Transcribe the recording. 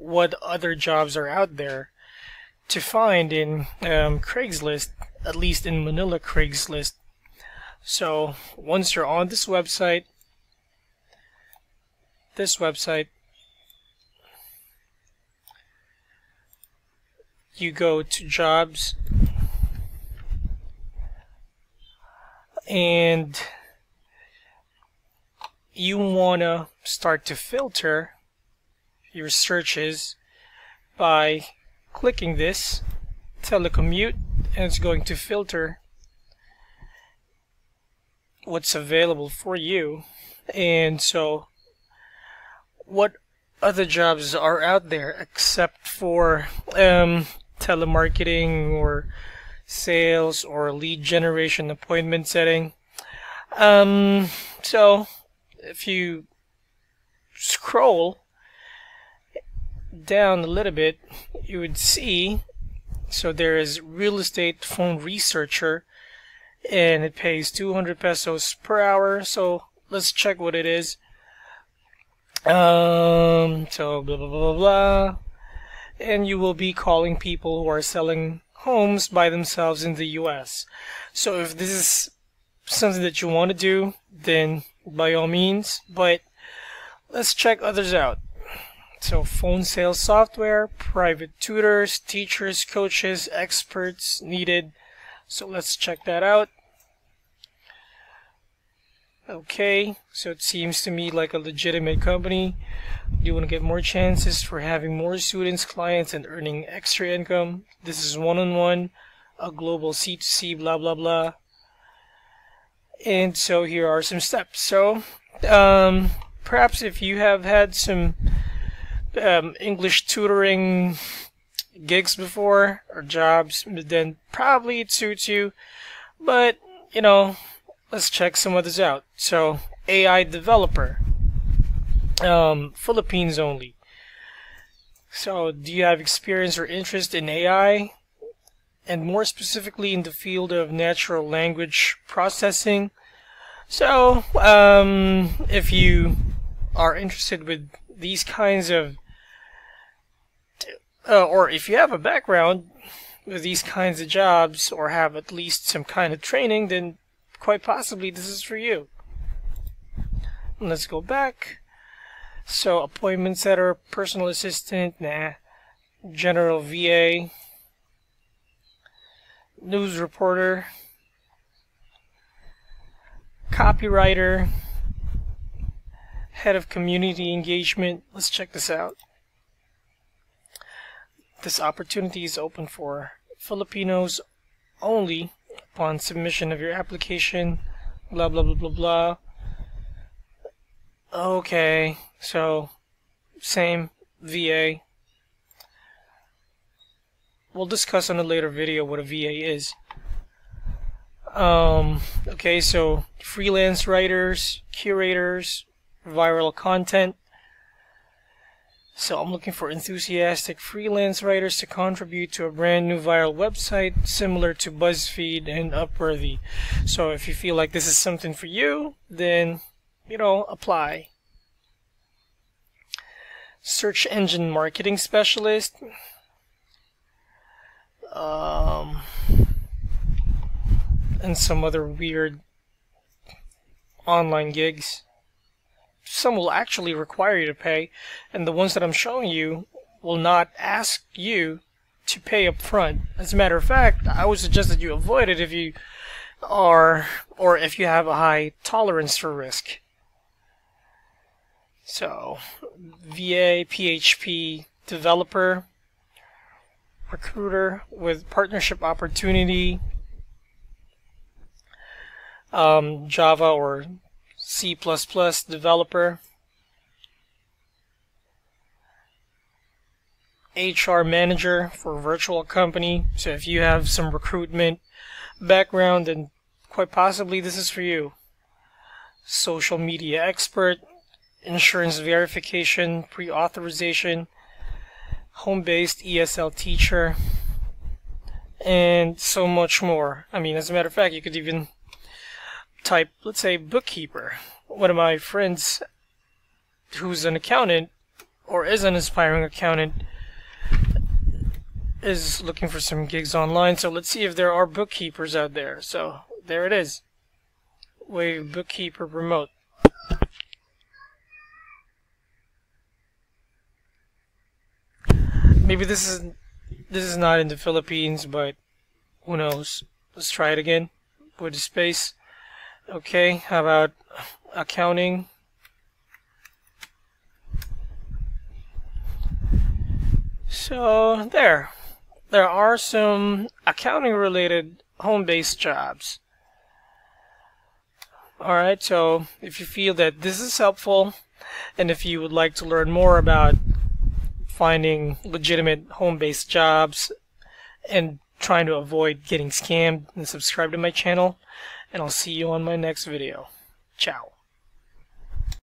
what other jobs are out there to find in um, Craigslist, at least in Manila Craigslist. So once you're on this website, this website, you go to jobs and you want to start to filter your searches by clicking this telecommute and it's going to filter what's available for you. And so what other jobs are out there except for um, telemarketing or sales or lead generation appointment setting? Um, so if you scroll down a little bit, you would see so there is real estate phone researcher and it pays 200 pesos per hour. So let's check what it is. Um, so blah blah blah blah. And you will be calling people who are selling homes by themselves in the US. So if this is something that you want to do, then by all means, but let's check others out. So phone sales software, private tutors, teachers, coaches, experts needed. So let's check that out. Okay, so it seems to me like a legitimate company. Do You want to get more chances for having more students, clients, and earning extra income. This is one-on-one, a global C2C, blah, blah, blah. And so here are some steps. So, um, perhaps if you have had some um, English tutoring gigs before or jobs, then probably it suits you. But, you know, let's check some others out. So, AI developer, um, Philippines only. So, do you have experience or interest in AI? And more specifically in the field of natural language processing. So, um, if you are interested with these kinds of, uh, or if you have a background with these kinds of jobs, or have at least some kind of training, then quite possibly this is for you. Let's go back. So, appointment setter, personal assistant, nah. General VA, news reporter, copywriter, head of community engagement. Let's check this out. This opportunity is open for Filipinos only upon submission of your application. Blah blah blah blah blah. Okay, so same VA. We'll discuss on a later video what a VA is. Um, okay, so freelance writers, curators, viral content. So I'm looking for enthusiastic freelance writers to contribute to a brand new viral website similar to BuzzFeed and Upworthy. So if you feel like this is something for you, then, you know, apply. Search engine marketing specialist. Um, and some other weird online gigs some will actually require you to pay, and the ones that I'm showing you will not ask you to pay up front. As a matter of fact, I would suggest that you avoid it if you are, or if you have a high tolerance for risk. So, VA, PHP, developer, recruiter with partnership opportunity, um, Java or C++ developer, HR manager for virtual company. So if you have some recruitment background, then quite possibly this is for you. Social media expert, insurance verification, pre-authorization, home-based ESL teacher, and so much more. I mean, as a matter of fact, you could even type, let's say, bookkeeper. One of my friends who's an accountant or is an aspiring accountant is looking for some gigs online. So let's see if there are bookkeepers out there. So there it is. Wave bookkeeper remote. Maybe this is this is not in the Philippines, but who knows? Let's try it again with the space. Okay, how about accounting? So there, there are some accounting related home-based jobs. Alright, so if you feel that this is helpful, and if you would like to learn more about finding legitimate home-based jobs and trying to avoid getting scammed, then subscribe to my channel, and I'll see you on my next video. Ciao.